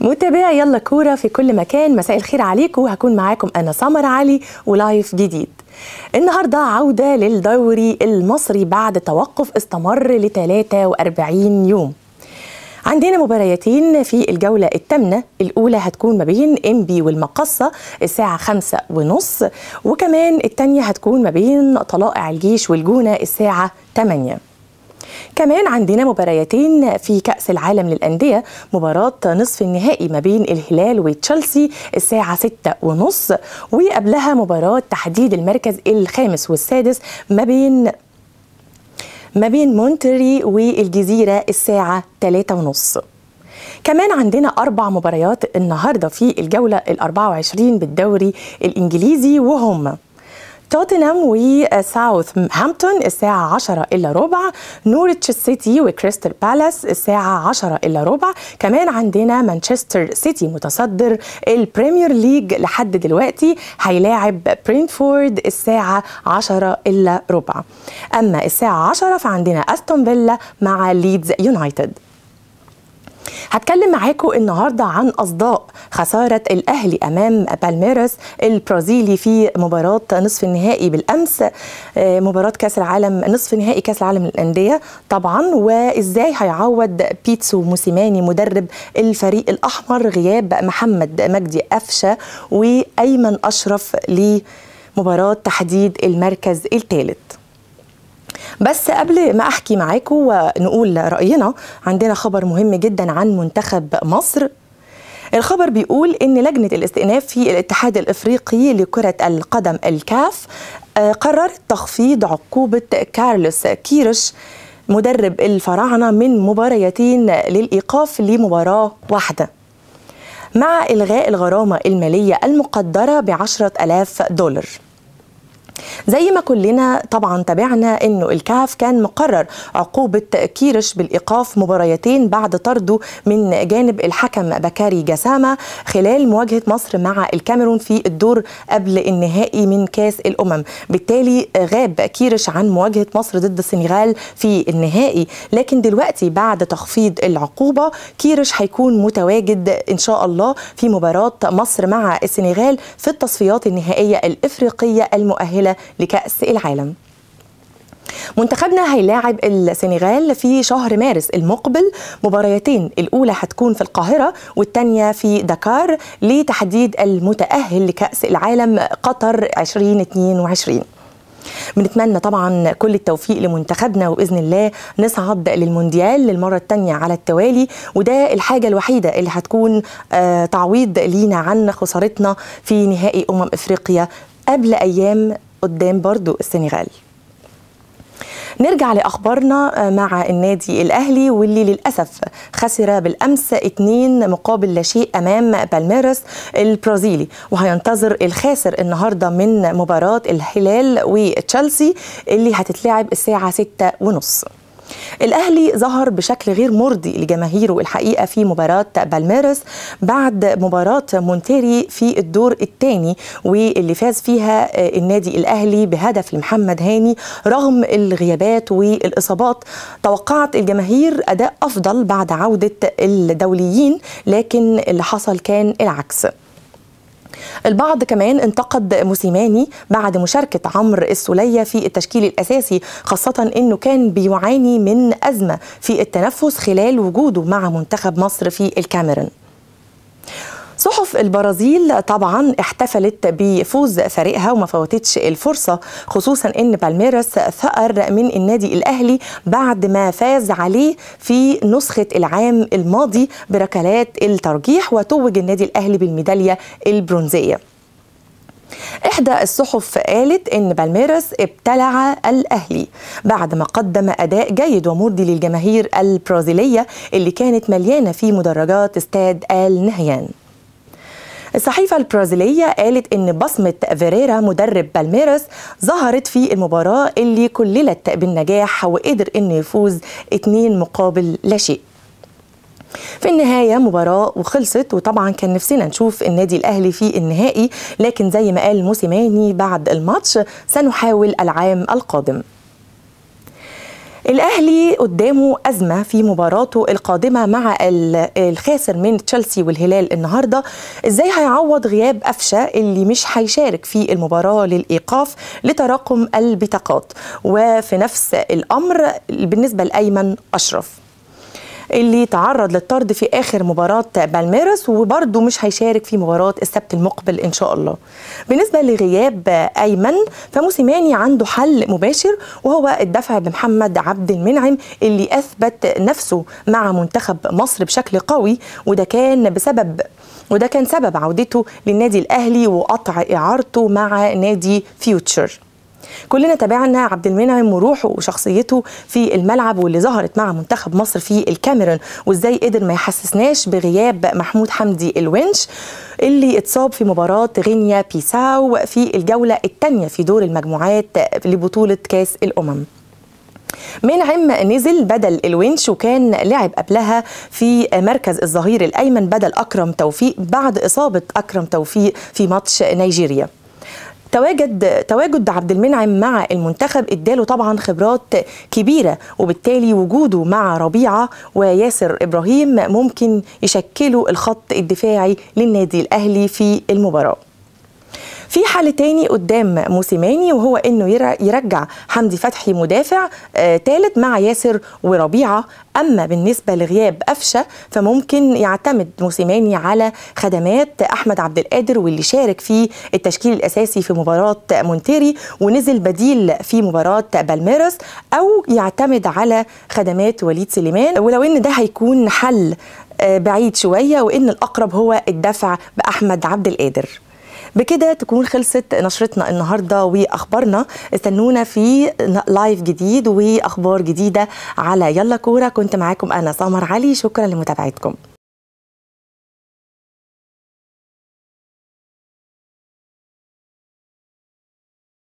متابعي يلا كورة في كل مكان. مساء الخير عليكم. وهكون معاكم أنا سمر علي ولايف جديد. النهاردة عودة للدوري المصري بعد توقف استمر ل 43 يوم. عندنا مباريتين في الجولة الثامنة الأولى هتكون ما بين إنبي والمقصة الساعة خمسة ونص وكمان الثانية هتكون ما بين طلائع الجيش والجونة الساعة 8 كمان عندنا مباريتين في كأس العالم للأندية مباراة نصف النهائي ما بين الهلال وتشيلسي الساعة ستة ونص وقبلها مباراة تحديد المركز الخامس والسادس ما بين ما بين مونتري والجزيرة الساعة 3 ونص. كمان عندنا أربع مباريات النهاردة في الجولة ال 24 بالدوري الإنجليزي وهم توتنهام وساوث هامبتون الساعة 10 إلا ربع. نورتش سيتي وكريستال بالاس الساعة 10 إلا ربع. كمان عندنا مانشستر سيتي متصدر البريمير ليج لحد دلوقتي. هيلاعب برينفورد الساعة 10 إلا ربع. أما الساعة 10 فعندنا أستون فيلا مع ليدز يونايتد هتكلم معاكم النهارده عن أصداء خسارة الأهلي أمام بالميراس البرازيلي في مباراة نصف النهائي بالأمس مباراة كأس العالم نصف نهائي كأس العالم للأندية طبعا وإزاي هيعوض بيتسو موسيماني مدرب الفريق الأحمر غياب محمد مجدي قفشة وأيمن أشرف لمباراة تحديد المركز الثالث. بس قبل ما أحكي معاكم ونقول رأينا عندنا خبر مهم جدا عن منتخب مصر. الخبر بيقول إن لجنة الاستئناف في الاتحاد الإفريقي لكرة القدم الكاف قررت تخفيض عقوبة كارلوس كيرش مدرب الفراعنة من مباريتين للإيقاف لمباراة واحدة. مع إلغاء الغرامة المالية المقدرة بعشرة آلاف دولار. زي ما كلنا طبعا تابعنا إنه الكاف كان مقرر عقوبة كيرش بالإيقاف مباريتين بعد طرده من جانب الحكم بكاري جسامة خلال مواجهة مصر مع الكاميرون في الدور قبل النهائي من كأس الأمم. بالتالي غاب كيرش عن مواجهة مصر ضد السنغال في النهائي. لكن دلوقتي بعد تخفيض العقوبة كيرش هيكون متواجد إن شاء الله في مباراة مصر مع السنغال في التصفيات النهائية الإفريقية المؤهلة لكأس العالم. منتخبنا هيلاعب السنغال في شهر مارس المقبل. مباريتين الأولى هتكون في القاهرة والثانية في دكار لتحديد المتأهل لكأس العالم قطر 2022 بنتمنى طبعا كل التوفيق لمنتخبنا وبإذن الله نصعد للمونديال للمرة الثانية على التوالي. وده الحاجة الوحيدة اللي هتكون آه تعويض لينا عن خسارتنا في نهائي أمم إفريقيا قبل أيام قدام برضو السنغال. نرجع لأخبارنا مع النادي الأهلي واللي للأسف خسر بالأمس اتنين مقابل لا شيء أمام بالميراس البرازيلي. وهينتظر الخاسر النهاردة من مباراة الهلال وتشيلسي اللي هتتلعب الساعة ستة ونص. الأهلي ظهر بشكل غير مرضي لجماهيره الحقيقة في مباراة بالميرس بعد مباراة مونتيري في الدور الثاني واللي فاز فيها النادي الأهلي بهدف لمحمد هاني رغم الغيابات والإصابات. توقعت الجماهير أداء أفضل بعد عودة الدوليين لكن اللي حصل كان العكس. البعض كمان انتقد موسيماني بعد مشاركة عمرو السولية في التشكيل الأساسي خاصة أنه كان بيعاني من أزمة في التنفس خلال وجوده مع منتخب مصر في الكاميرون. صحف البرازيل طبعا احتفلت بفوز فريقها وما فوتتش الفرصة خصوصا إن بالميراس ثأر من النادي الأهلي بعد ما فاز عليه في نسخة العام الماضي بركلات الترجيح وتوج النادي الأهلي بالميدالية البرونزية. إحدى الصحف قالت إن بالميراس ابتلع الأهلي بعد ما قدم أداء جيد ومرضي للجماهير البرازيلية اللي كانت مليانة في مدرجات استاد آل نهيان. الصحيفة البرازيلية قالت إن بصمة فيريرا مدرب بالميراس ظهرت في المباراة اللي كللت بالنجاح وقدر إنه يفوز اتنين مقابل لا شيء. في النهاية مباراة وخلصت وطبعا كان نفسنا نشوف النادي الأهلي في النهائي لكن زي ما قال موسيماني بعد الماتش سنحاول العام القادم. الأهلي قدامه أزمة في مباراته القادمة مع الخاسر من تشيلسي والهلال النهارده. إزاي هيعوض غياب قفشة اللي مش هيشارك في المباراة للإيقاف لتراكم البطاقات؟ وفي نفس الأمر بالنسبة لأيمن أشرف. اللي تعرض للطرد في آخر مباراة بالميرس وبرده مش هيشارك في مباراة السبت المقبل إن شاء الله. بالنسبة لغياب أيمن فموسيماني عنده حل مباشر وهو الدفع بمحمد عبد المنعم اللي أثبت نفسه مع منتخب مصر بشكل قوي وده كان بسبب وده كان سبب عودته للنادي الأهلي وقطع إعارته مع نادي فيوتشر. كلنا تابعنا عبد المنعم وروحه وشخصيته في الملعب واللي ظهرت مع منتخب مصر في الكاميرون. وإزاي قدر ما يحسسناش بغياب محمود حمدي الونش اللي اتصاب في مباراة غينيا بيساو في الجولة الثانية في دور المجموعات لبطولة كأس الأمم. منعم نزل بدل الونش وكان لعب قبلها في مركز الظهير الأيمن بدل أكرم توفيق بعد إصابة أكرم توفيق في ماتش نيجيريا. تواجد تواجد عبد المنعم مع المنتخب اداله طبعا خبرات كبيرة وبالتالي وجوده مع ربيعة وياسر إبراهيم ممكن يشكلوا الخط الدفاعي للنادي الأهلي في المباراة. في حل تاني قدام موسيماني وهو إنه يرجع حمدي فتحي مدافع ثالث آه مع ياسر وربيعة. أما بالنسبة لغياب قفشة فممكن يعتمد موسيماني على خدمات أحمد عبد القادر واللي شارك في التشكيل الأساسي في مباراة مونتيري ونزل بديل في مباراة بالميرس أو يعتمد على خدمات وليد سليمان. ولو إن ده هيكون حل بعيد شوية وإن الأقرب هو الدفع بأحمد عبد القادر. بكده تكون خلصت نشرتنا النهارده وأخبارنا. استنونا في لايف جديد وأخبار جديدة على يلا كورة. كنت معاكم أنا سمر علي. شكرا لمتابعتكم.